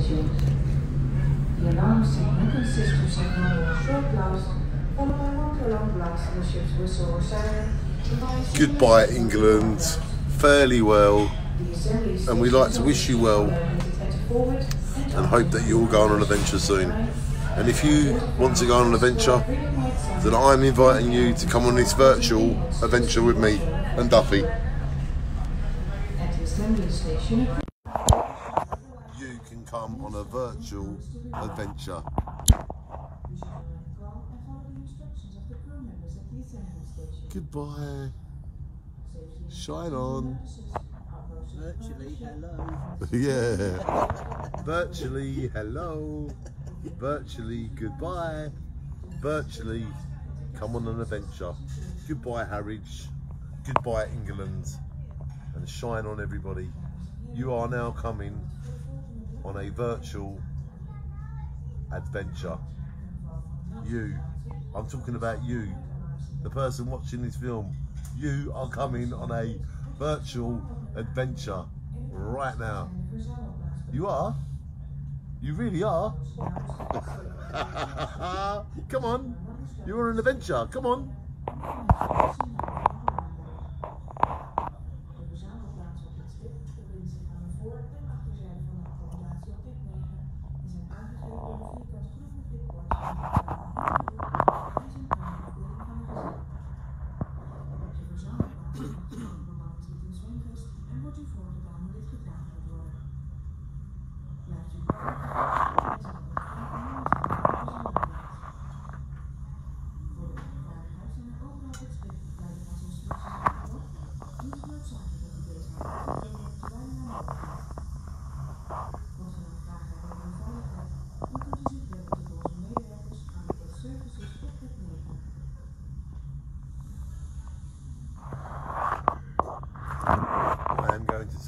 station. The alarm signal consists of signaling a short followed by one prolonged blast on the ship's whistle or siren. and by a signal- Goodbye, England. Fairly well, and we'd like to wish you well is enter forward and hope that you all go on an adventure soon. And if you want to go on an adventure, then I'm inviting you to come on this virtual adventure with me and Duffy. At the assembly station, You can come on a virtual adventure. Goodbye. Shine on. Virtually, hello. Yeah. Virtually, hello. Virtually, goodbye. Virtually, come on an adventure. Goodbye, Harwich. Goodbye, England. And shine on, everybody. You are now coming on a virtual adventure. You. I'm talking about you. The person watching this film. You are coming on a virtual adventure right now. You are? You really are? Come on. You're on an adventure. Come on.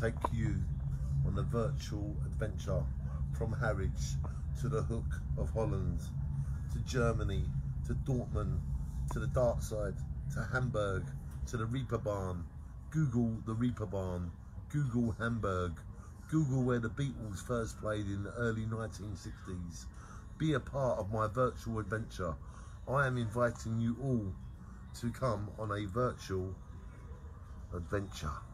Take you on a virtual adventure from Harwich to the Hook of Holland, to Germany, to Dortmund, to the dark side, to Hamburg, to the Reeperbahn. Google the Reeperbahn. Google Hamburg. Google where the Beatles first played in the early 1960s. Be a part of my virtual adventure. I am inviting you all to come on a virtual adventure.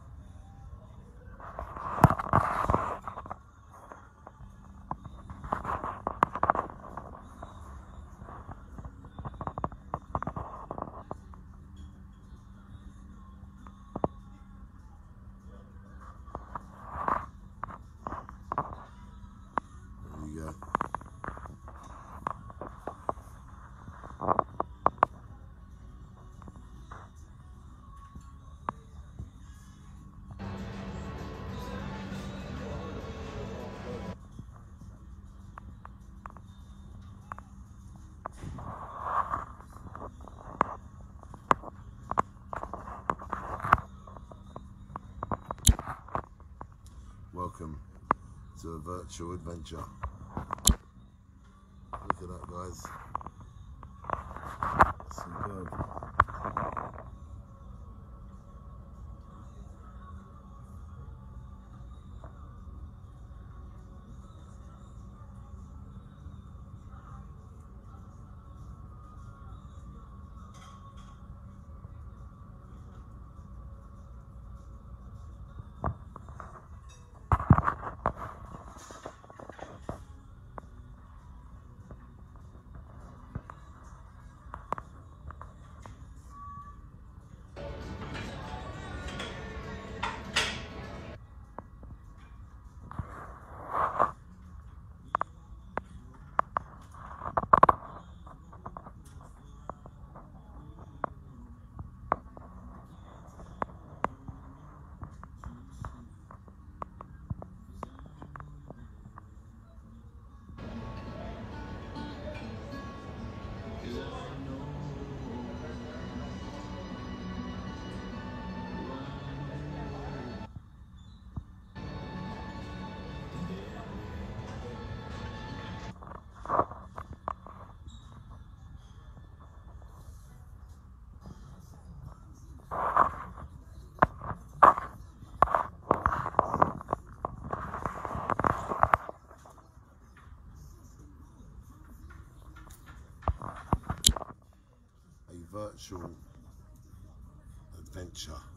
Virtual adventure. Look at that, guys. Superb. Virtual adventure.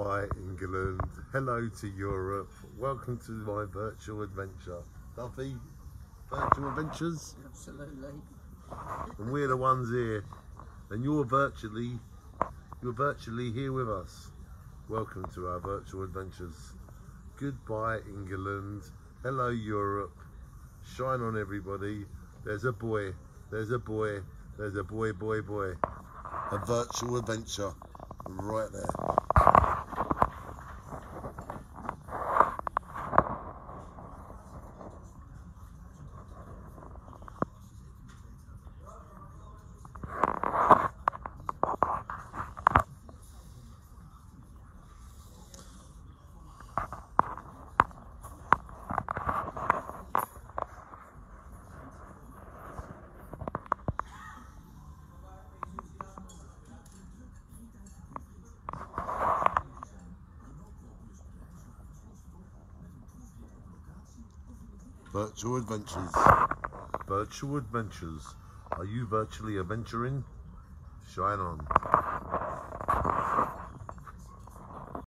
Goodbye, England. Hello to Europe. Welcome to my virtual adventure. Duffy, virtual adventures, Absolutely. and we're the ones here. And you're virtually, you're virtually here with us. Welcome to our virtual adventures. Goodbye, England. Hello, Europe. Shine on, everybody. There's a boy. There's a boy. There's a boy, boy, boy. A virtual adventure right there. Virtual adventures. Virtual adventures. Are you virtually adventuring? Shine on.